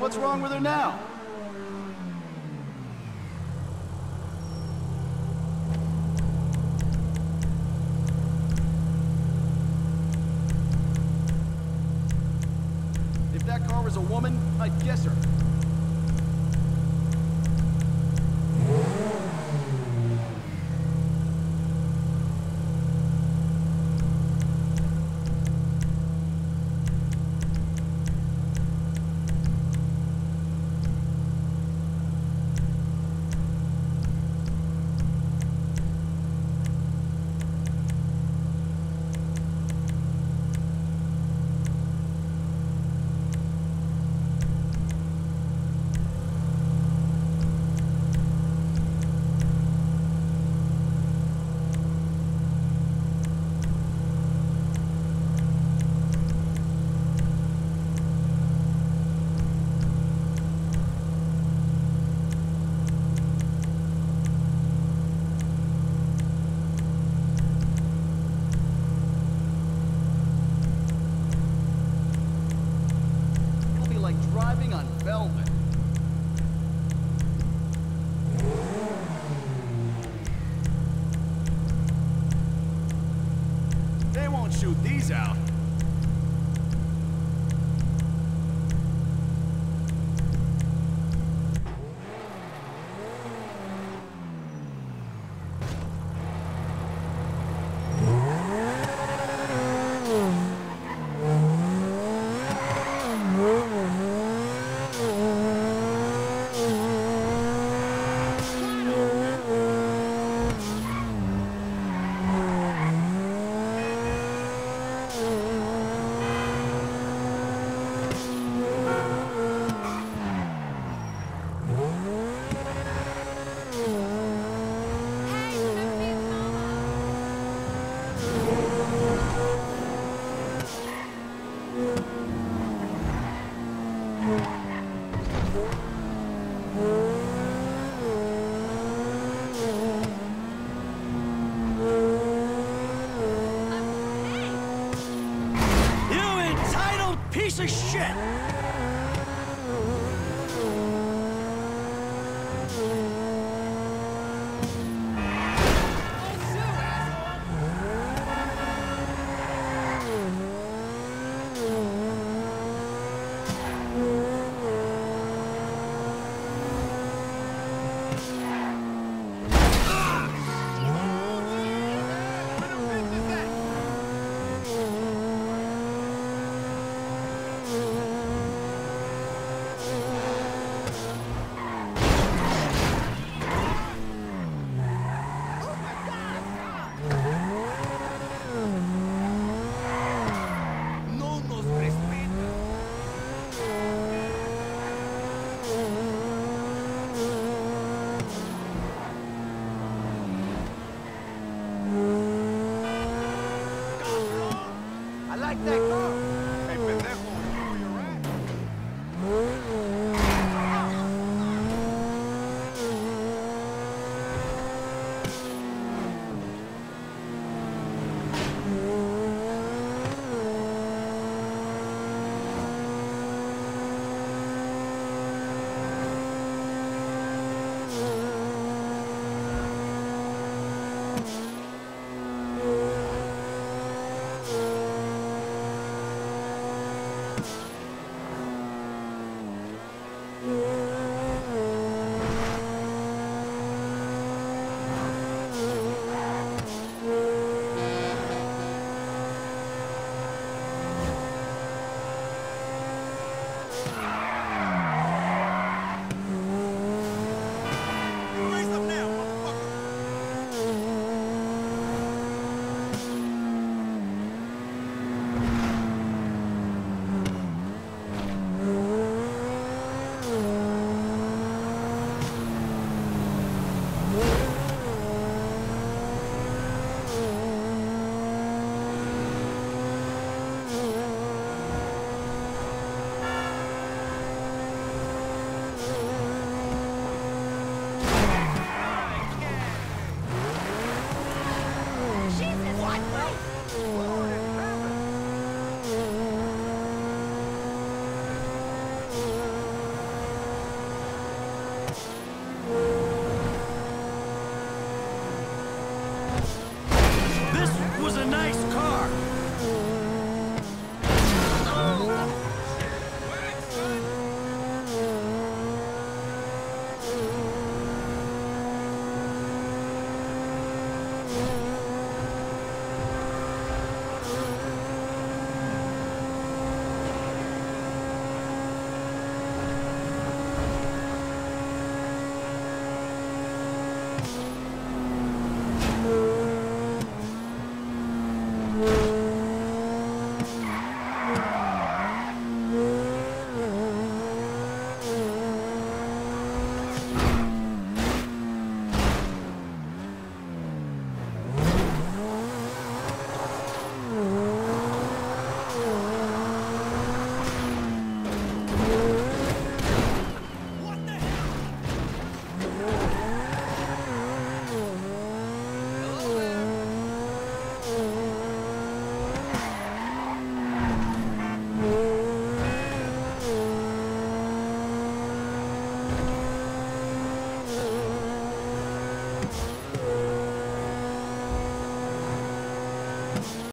What's wrong with her now? If that car was a woman, I'd guess her. They won't shoot these out. Piece of shit!